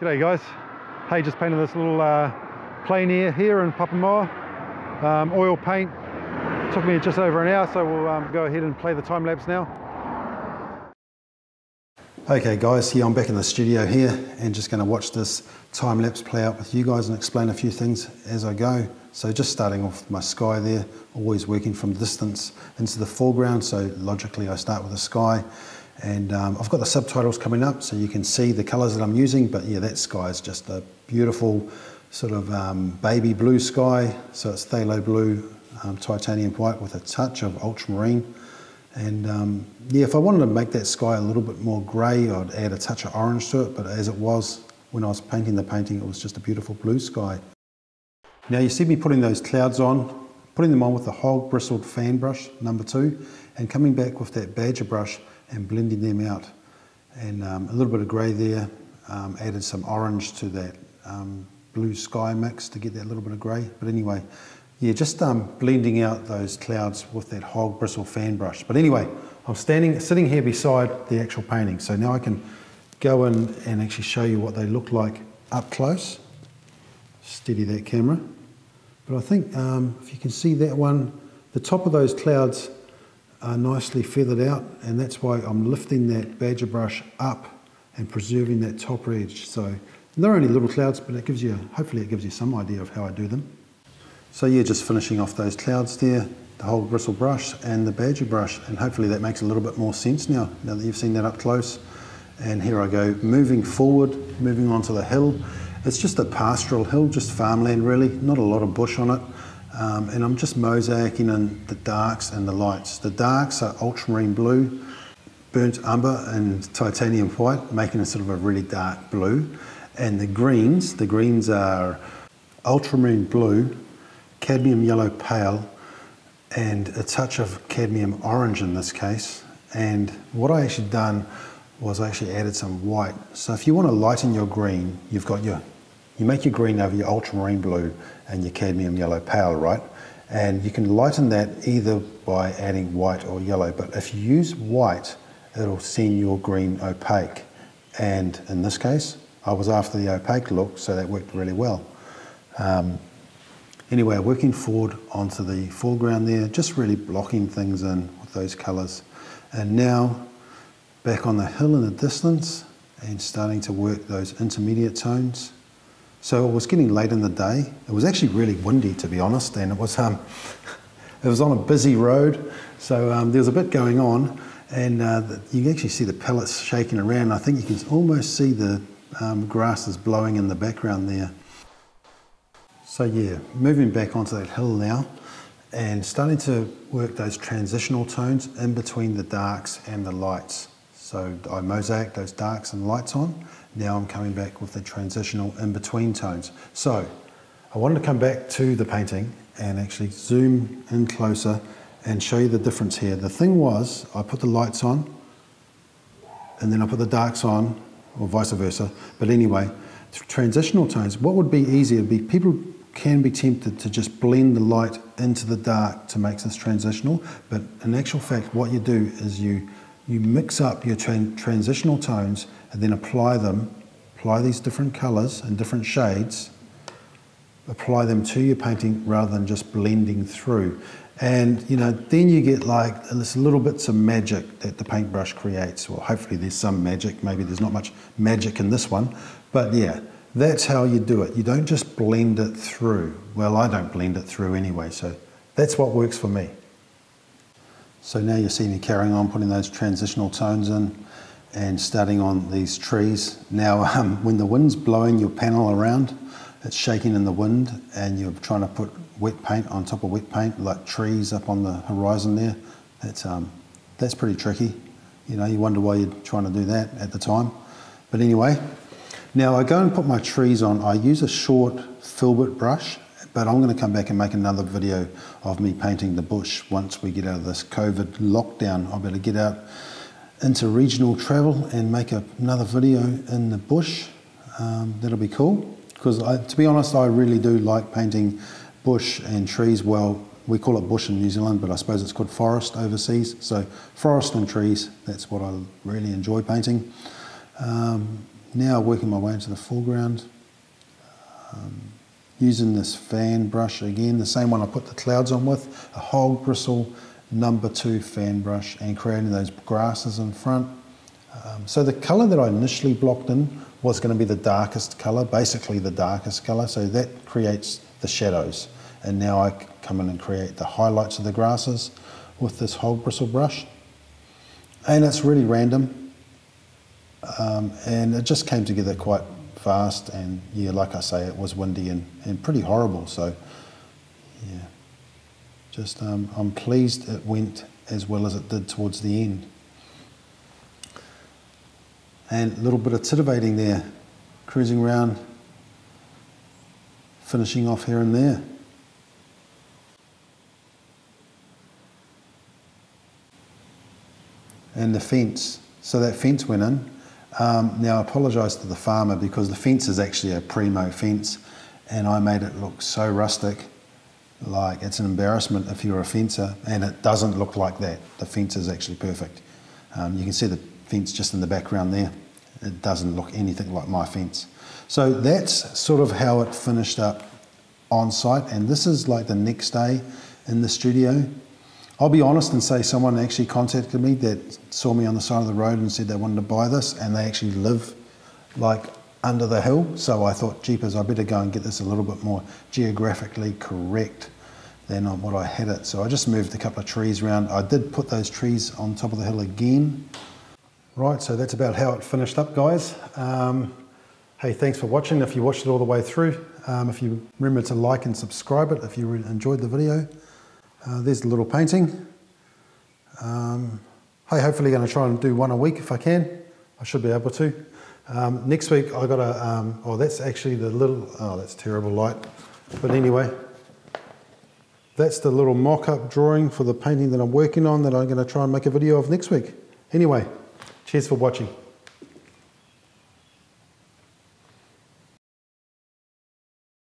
G'day guys. Hey, just painted this little uh, plein air here in Papamoa. Um, oil paint. Took me just over an hour, so we'll um, go ahead and play the time lapse now. Okay guys, yeah, I'm back in the studio here and just going to watch this time lapse play out with you guys and explain a few things as I go. So just starting off my sky there, always working from distance into the foreground. So logically I start with the sky and um, I've got the subtitles coming up so you can see the colors that I'm using. But yeah, that sky is just a beautiful sort of um, baby blue sky. So it's phthalo blue, um, titanium white with a touch of ultramarine. And um, yeah, if I wanted to make that sky a little bit more grey, I'd add a touch of orange to it. But as it was, when I was painting the painting, it was just a beautiful blue sky. Now you see me putting those clouds on, putting them on with the hog bristled fan brush, number two, and coming back with that badger brush and blending them out. And um, a little bit of grey there, um, added some orange to that um, blue sky mix to get that little bit of grey. But anyway, yeah, just um, blending out those clouds with that hog bristle fan brush. But anyway, I'm standing, sitting here beside the actual painting. So now I can go in and actually show you what they look like up close. Steady that camera. But I think um, if you can see that one, the top of those clouds are nicely feathered out and that's why I'm lifting that badger brush up and preserving that top edge. So they're only little clouds, but it gives you, hopefully it gives you some idea of how I do them. So yeah, just finishing off those clouds there, the hog bristle brush and the badger brush, and hopefully that makes a little bit more sense now, now that you've seen that up close. And here I go, moving forward, moving onto the hill. It's just a pastoral hill, just farmland really, not a lot of bush on it. Um, and I'm just mosaicing in the darks and the lights. The darks are ultramarine blue, burnt umber and titanium white, making a sort of a really dark blue. And the greens, the greens are ultramarine blue, cadmium yellow pale and a touch of cadmium orange in this case. And what I actually done was I actually added some white. So if you want to lighten your green, you've got your, you make your green over your ultramarine blue and your cadmium yellow pale, right? And you can lighten that either by adding white or yellow. But if you use white, it'll send your green opaque. And in this case, I was after the opaque look, so that worked really well. Um, Anyway, working forward onto the foreground there, just really blocking things in with those colours. And now back on the hill in the distance and starting to work those intermediate tones. So it was getting late in the day. It was actually really windy, to be honest, and it was um, it was on a busy road, so um, there was a bit going on, and uh, you can actually see the pellets shaking around. I think you can almost see the um, grasses blowing in the background there. So yeah, moving back onto that hill now and starting to work those transitional tones in between the darks and the lights. So I mosaic those darks and lights on. Now I'm coming back with the transitional in-between tones. So I wanted to come back to the painting and actually zoom in closer and show you the difference here. The thing was, I put the lights on and then I put the darks on, or vice versa. But anyway, transitional tones, what would be easier be people can be tempted to just blend the light into the dark to make this transitional, but in actual fact, what you do is you you mix up your tra transitional tones and then apply them, apply these different colors and different shades, apply them to your painting rather than just blending through. And you know, then you get like this little bits of magic that the paintbrush creates. Well, hopefully there's some magic. Maybe there's not much magic in this one, but yeah, that's how you do it. You don't just blend it through. Well, I don't blend it through anyway, so that's what works for me. So now you see me carrying on putting those transitional tones in and starting on these trees. Now, um, when the wind's blowing your panel around, it's shaking in the wind and you're trying to put wet paint on top of wet paint, like trees up on the horizon there. That's, um, that's pretty tricky. You know, you wonder why you're trying to do that at the time. But anyway, now I go and put my trees on, I use a short filbert brush, but I'm going to come back and make another video of me painting the bush once we get out of this COVID lockdown. I better get out into regional travel and make a, another video in the bush. Um, that'll be cool. Because to be honest, I really do like painting bush and trees. Well, we call it bush in New Zealand, but I suppose it's called forest overseas. So forest and trees, that's what I really enjoy painting. Um, now working my way into the foreground. Um, using this fan brush again, the same one I put the clouds on with, a hog bristle number two fan brush and creating those grasses in front. Um, so the colour that I initially blocked in was going to be the darkest colour, basically the darkest colour, so that creates the shadows. And now I come in and create the highlights of the grasses with this hog bristle brush. And it's really random, um, and it just came together quite fast and yeah like I say it was windy and, and pretty horrible so yeah. Just um, I'm pleased it went as well as it did towards the end. And a little bit of titivating there cruising around finishing off here and there. And the fence. So that fence went in um, now, I apologise to the farmer because the fence is actually a primo fence and I made it look so rustic. Like it's an embarrassment if you're a fencer, and it doesn't look like that. The fence is actually perfect. Um, you can see the fence just in the background there. It doesn't look anything like my fence. So that's sort of how it finished up on site, and this is like the next day in the studio. I'll be honest and say someone actually contacted me that saw me on the side of the road and said they wanted to buy this, and they actually live like under the hill. So I thought, jeepers, I better go and get this a little bit more geographically correct than what I had it. So I just moved a couple of trees around. I did put those trees on top of the hill again. Right, so that's about how it finished up, guys. Um, hey, thanks for watching. If you watched it all the way through, um, if you remember to like and subscribe it if you enjoyed the video. Uh, there's the little painting. Um, hey, hopefully going to try and do one a week if I can. I should be able to. Um, next week I got a, um, oh that's actually the little, oh that's terrible light. But anyway, that's the little mock-up drawing for the painting that I'm working on that I'm going to try and make a video of next week. Anyway, cheers for watching.